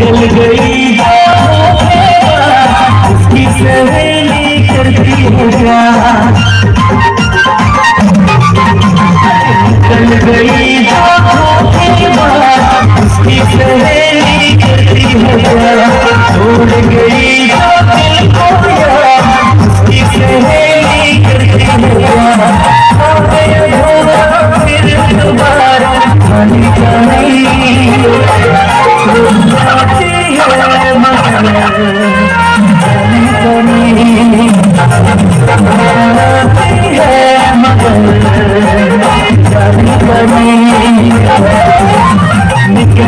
निकल गई उसकी सहेली करती है गई उसकी सहेली करती है